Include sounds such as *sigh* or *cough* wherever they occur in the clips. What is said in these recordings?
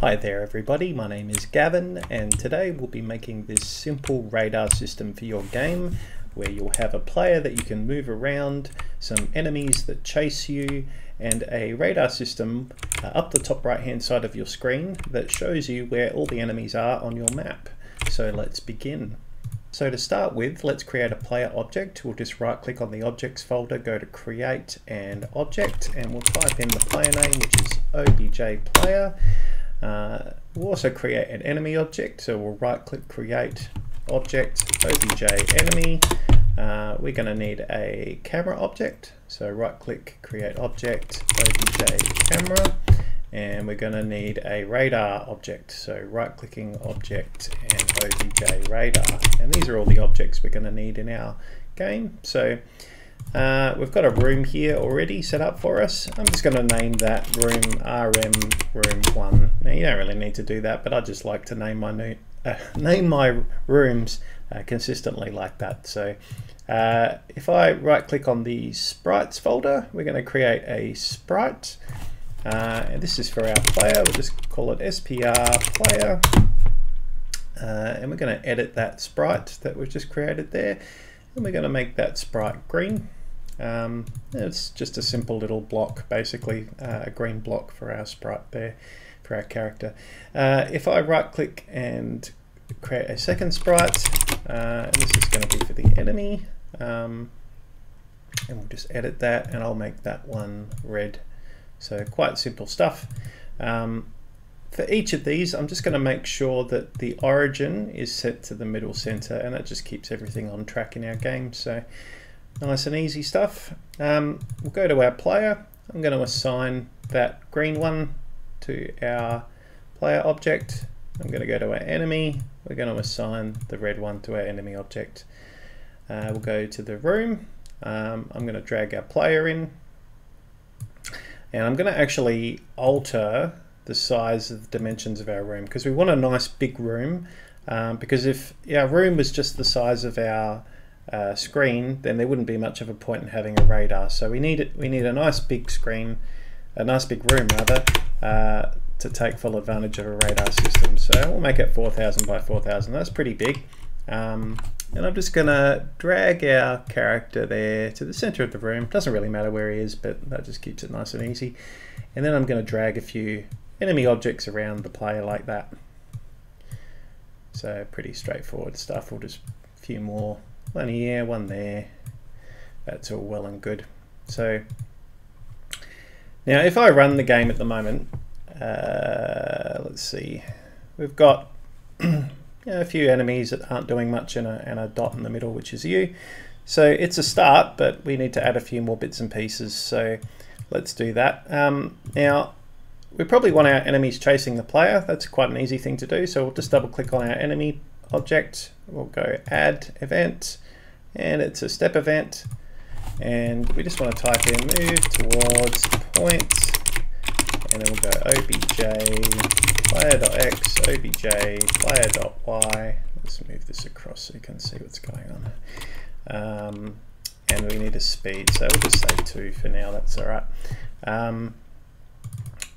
Hi there everybody, my name is Gavin and today we'll be making this simple radar system for your game where you'll have a player that you can move around, some enemies that chase you and a radar system uh, up the top right hand side of your screen that shows you where all the enemies are on your map. So let's begin. So to start with, let's create a player object. We'll just right click on the objects folder, go to create and object, and we'll type in the player name, which is obj player. Uh, we'll also create an enemy object, so we'll right click create object obj enemy. Uh, we're going to need a camera object, so right click create object obj camera. And we're going to need a radar object so right clicking object and obj radar. And these are all the objects we're going to need in our game. So uh, we've got a room here already set up for us. I'm just going to name that room RM room 1. Now you don't really need to do that, but I just like to name my new, uh, *laughs* name my rooms uh, consistently like that. So uh, if I right click on the sprites folder, we're going to create a sprite. Uh, and this is for our player. We'll just call it SPR player. Uh, and we're going to edit that sprite that we've just created there. And we're going to make that sprite green. Um, it's just a simple little block, basically uh, a green block for our sprite there, for our character. Uh, if I right click and create a second sprite, uh, this is going to be for the enemy, um, and we'll just edit that and I'll make that one red. So quite simple stuff. Um, for each of these, I'm just going to make sure that the origin is set to the middle center and that just keeps everything on track in our game. So Nice and easy stuff. Um, we'll go to our player. I'm going to assign that green one to our player object. I'm going to go to our enemy. We're going to assign the red one to our enemy object. Uh, we'll go to the room. Um, I'm going to drag our player in. And I'm going to actually alter the size of the dimensions of our room because we want a nice big room. Um, because if our room was just the size of our uh, screen, then there wouldn't be much of a point in having a radar. So we need it. We need a nice big screen, a nice big room rather, uh, to take full advantage of a radar system. So we'll make it 4,000 by 4,000. That's pretty big. Um, and I'm just gonna drag our character there to the center of the room. Doesn't really matter where he is, but that just keeps it nice and easy. And then I'm gonna drag a few enemy objects around the player like that. So pretty straightforward stuff. We'll just a few more one here, one there. That's all well and good. So now if I run the game at the moment, uh, let's see, we've got *clears throat* a few enemies that aren't doing much and a, and a dot in the middle, which is you. So it's a start, but we need to add a few more bits and pieces. So let's do that. Um, now, we probably want our enemies chasing the player. That's quite an easy thing to do. So we'll just double click on our enemy object. We'll go add event and it's a step event. And we just want to type in move towards point and then we'll go obj player.x obj player.y. Let's move this across so you can see what's going on. Um, and we need a speed, so we'll just say 2 for now, that's alright. Um,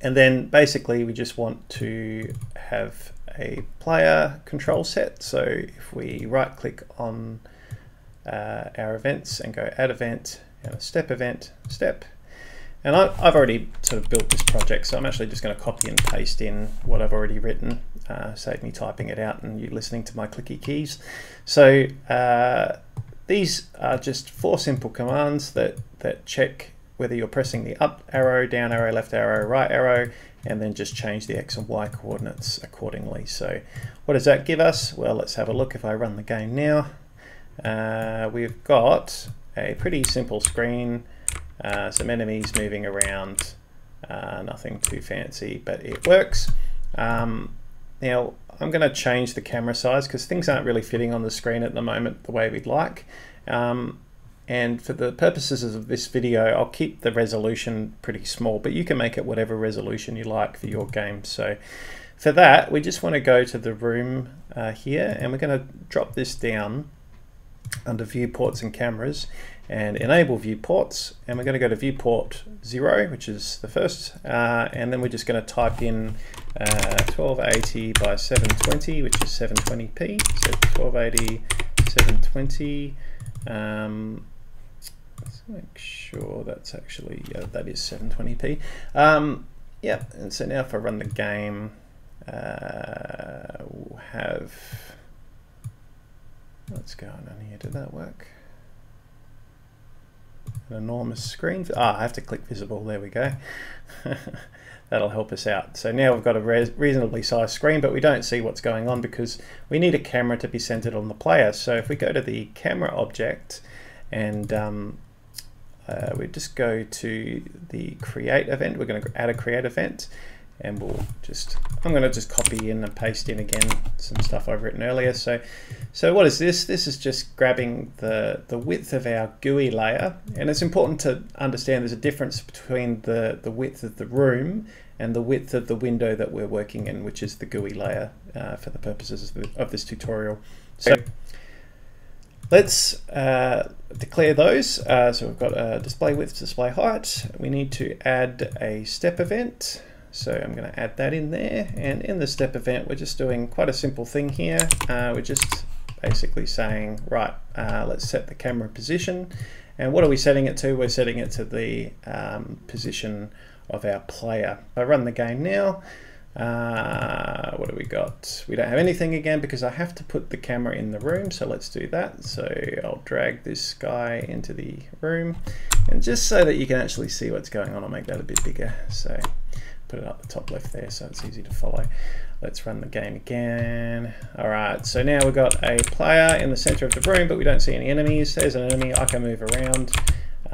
and then basically we just want to have a player control set. So if we right click on uh, our events and go add event step event, step. And I, have already sort of built this project, so I'm actually just going to copy and paste in what I've already written, uh, save me typing it out and you listening to my clicky keys. So uh, these are just four simple commands that, that check whether you're pressing the up arrow, down arrow, left arrow, right arrow, and then just change the X and Y coordinates accordingly. So what does that give us? Well, let's have a look if I run the game now. Uh, we've got a pretty simple screen, uh, some enemies moving around, uh, nothing too fancy, but it works. Um, now, I'm going to change the camera size because things aren't really fitting on the screen at the moment the way we'd like. Um, and for the purposes of this video, I'll keep the resolution pretty small, but you can make it whatever resolution you like for your game. So for that, we just want to go to the room uh, here and we're going to drop this down under viewports and cameras and enable viewports. And we're going to go to viewport 0 which is the first uh, and then we're just going to type in uh, 1280 by 720 which is 720p so 1280 720 um, let's make sure that's actually yeah that is 720p um, yeah and so now if I run the game uh, we'll have what's going on here did that work an enormous screen. Ah, I have to click visible. There we go. *laughs* That'll help us out. So now we've got a reasonably sized screen, but we don't see what's going on because we need a camera to be centered on the player. So if we go to the camera object and um, uh, we just go to the create event, we're going to add a create event and we'll just, I'm going to just copy in and paste in again some stuff I've written earlier. So, so what is this? This is just grabbing the, the width of our GUI layer. And it's important to understand there's a difference between the, the width of the room and the width of the window that we're working in, which is the GUI layer uh, for the purposes of, the, of this tutorial. So let's uh, declare those. Uh, so we've got a display width, display height. We need to add a step event. So I'm going to add that in there. And in the step event, we're just doing quite a simple thing here. Uh, we're just basically saying, right, uh, let's set the camera position. And what are we setting it to? We're setting it to the um, position of our player. I run the game now. Uh, what do we got? We don't have anything again because I have to put the camera in the room. So let's do that. So I'll drag this guy into the room. And just so that you can actually see what's going on, I'll make that a bit bigger. So put it up the top left there so it's easy to follow. Let's run the game again. All right, so now we've got a player in the center of the room, but we don't see any enemies. There's an enemy, I can move around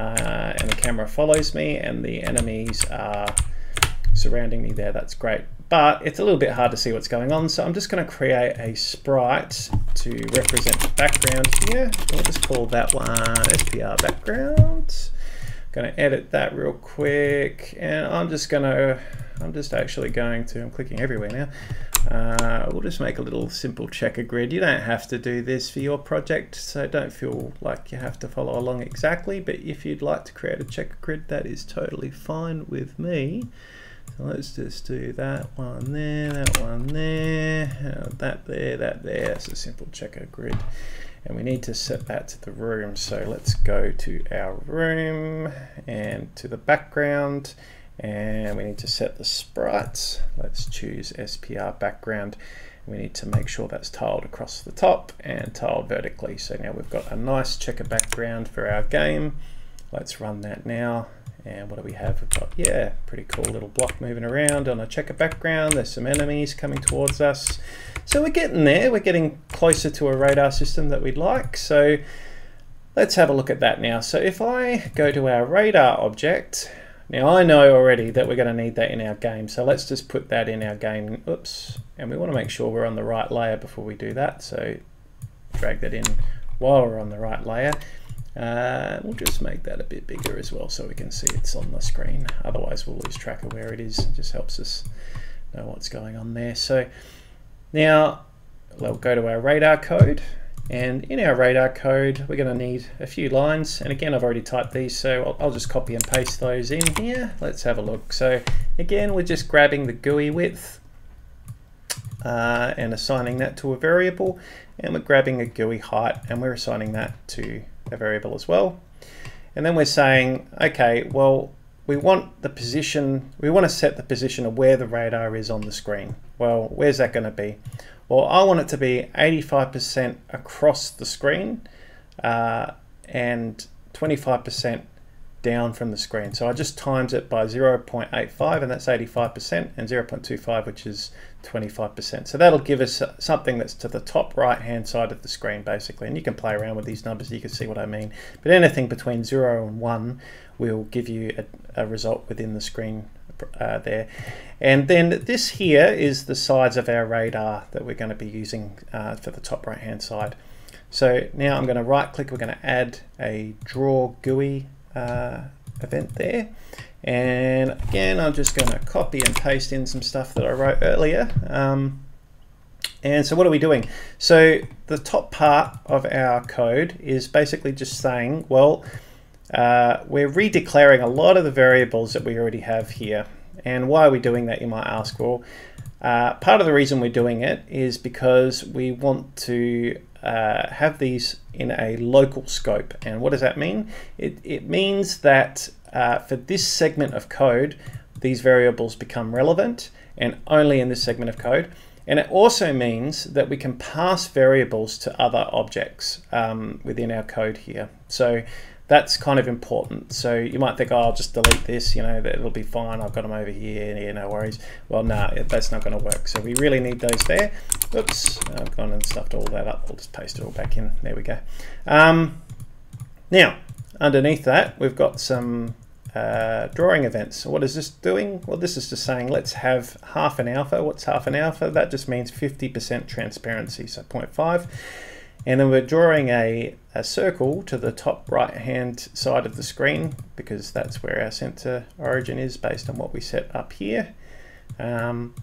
uh, and the camera follows me and the enemies are surrounding me there, that's great. But it's a little bit hard to see what's going on, so I'm just gonna create a sprite to represent the background here. We'll just call that one SPR background. I'm Gonna edit that real quick, and I'm just gonna I'm just actually going to, I'm clicking everywhere now. Uh, we'll just make a little simple checker grid. You don't have to do this for your project, so don't feel like you have to follow along exactly, but if you'd like to create a checker grid, that is totally fine with me. So let's just do that one there, that one there, uh, that there, that there. It's a simple checker grid. And we need to set that to the room. So let's go to our room and to the background and we need to set the sprites. Let's choose SPR background. We need to make sure that's tiled across the top and tiled vertically. So now we've got a nice checker background for our game. Let's run that now. And what do we have? We've got, yeah, pretty cool little block moving around on a checker background. There's some enemies coming towards us. So we're getting there. We're getting closer to a radar system that we'd like. So let's have a look at that now. So if I go to our radar object now I know already that we're going to need that in our game, so let's just put that in our game. Oops, and we want to make sure we're on the right layer before we do that, so drag that in while we're on the right layer. Uh, we'll just make that a bit bigger as well so we can see it's on the screen. Otherwise we'll lose track of where it is. It just helps us know what's going on there. So now we'll go to our radar code and in our radar code, we're going to need a few lines. And again, I've already typed these, so I'll, I'll, just copy and paste those in here. Let's have a look. So again, we're just grabbing the GUI width uh, and assigning that to a variable. And we're grabbing a GUI height and we're assigning that to a variable as well. And then we're saying, okay, well, we want the position, we want to set the position of where the radar is on the screen. Well, where's that going to be? Well, I want it to be 85% across the screen uh, and 25% down from the screen. So I just times it by 0.85 and that's 85% and 0.25 which is 25%. So that'll give us something that's to the top right hand side of the screen basically. And you can play around with these numbers, you can see what I mean. But anything between 0 and 1 will give you a, a result within the screen uh, there. And then this here is the sides of our radar that we're going to be using uh, for the top right hand side. So now I'm going to right click, we're going to add a draw GUI uh, event there. And again, I'm just going to copy and paste in some stuff that I wrote earlier. Um, And so what are we doing? So the top part of our code is basically just saying, well, uh, we're redeclaring a lot of the variables that we already have here. And why are we doing that, you might ask? Well, uh, part of the reason we're doing it is because we want to uh, have these in a local scope. And what does that mean? It, it means that uh, for this segment of code, these variables become relevant and only in this segment of code. And it also means that we can pass variables to other objects um, within our code here. So that's kind of important. So you might think, oh, I'll just delete this, you know, it'll be fine. I've got them over here, yeah, no worries. Well, no, nah, that's not going to work. So we really need those there. Oops, I've gone and stuffed all that up. I'll just paste it all back in. There we go. Um, now, underneath that, we've got some uh, drawing events. What is this doing? Well, this is just saying let's have half an alpha. What's half an alpha? That just means 50% transparency, so 0.5. And then we're drawing a, a circle to the top right hand side of the screen because that's where our center origin is based on what we set up here. Um,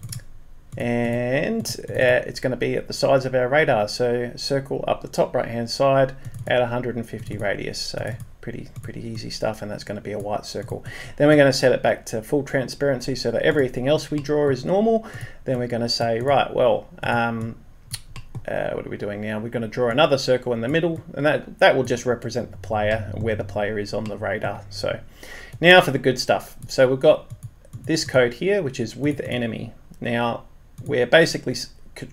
and uh, it's going to be at the size of our radar. So circle up the top right hand side at 150 radius. So pretty pretty easy stuff and that's going to be a white circle. Then we're going to set it back to full transparency so that everything else we draw is normal. Then we're going to say, right, well, um, uh, what are we doing now? We're going to draw another circle in the middle, and that, that will just represent the player, where the player is on the radar. So now for the good stuff. So we've got this code here, which is with enemy. Now, we're basically,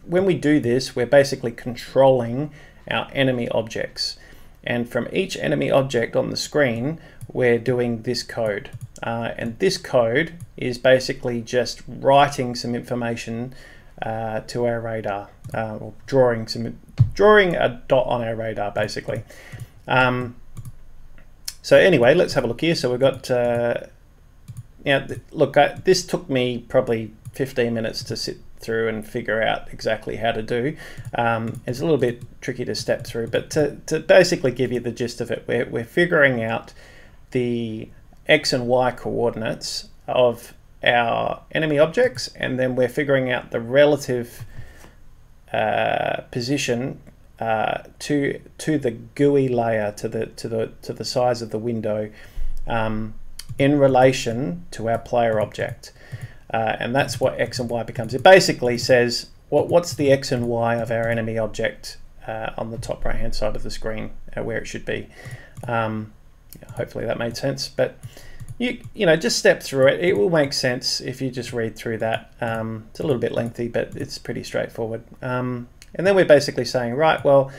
when we do this, we're basically controlling our enemy objects. And from each enemy object on the screen, we're doing this code. Uh, and this code is basically just writing some information uh, to our radar, uh, or drawing some drawing a dot on our radar basically. Um, so anyway, let's have a look here. So we've got, uh, now look, I, this took me probably 15 minutes to sit through and figure out exactly how to do. Um, it's a little bit tricky to step through, but to, to basically give you the gist of it, we're, we're figuring out the X and Y coordinates of our enemy objects and then we're figuring out the relative uh, position uh, to to the GUI layer to the to the to the size of the window um, in relation to our player object uh, and that's what x and y becomes. It basically says what what's the x and y of our enemy object uh, on the top right hand side of the screen uh, where it should be? Um, hopefully that made sense but you you know just step through it. It will make sense if you just read through that. Um, it's a little bit lengthy but it's pretty straightforward. Um, and then we're basically saying right well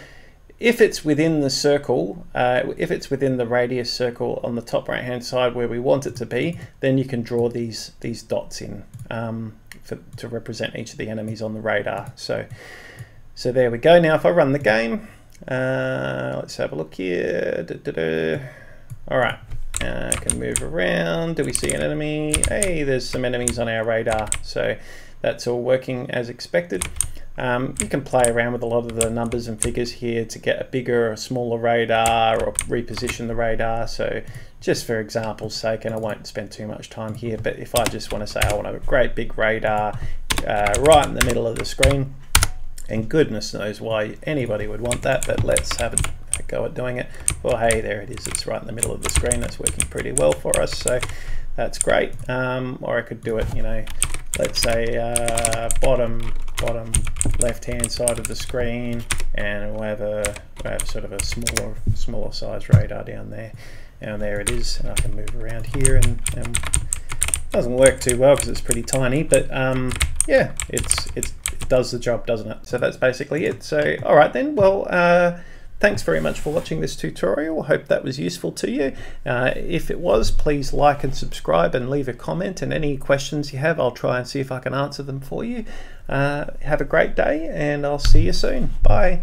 if it's within the circle uh, if it's within the radius circle on the top right hand side where we want it to be then you can draw these these dots in um, for, to represent each of the enemies on the radar so so there we go now if I run the game uh, let's have a look here da, da, da. all right uh, can move around. Do we see an enemy? Hey, there's some enemies on our radar. So that's all working as expected. Um, you can play around with a lot of the numbers and figures here to get a bigger or smaller radar or reposition the radar. So just for example's sake, and I won't spend too much time here, but if I just want to say I want a great big radar uh, right in the middle of the screen, and goodness knows why anybody would want that, but let's have a go at doing it. Well, hey, there it is. It's right in the middle of the screen. That's working pretty well for us. So that's great. Um, or I could do it, you know, let's say uh, bottom bottom left hand side of the screen and we'll have a we'll have sort of a smaller smaller size radar down there and there it is and I can move around here and, and doesn't work too well because it's pretty tiny but um, yeah it's, it's it does the job doesn't it so that's basically it so all right then well uh, Thanks very much for watching this tutorial. Hope that was useful to you. Uh, if it was, please like and subscribe and leave a comment. And any questions you have, I'll try and see if I can answer them for you. Uh, have a great day, and I'll see you soon. Bye.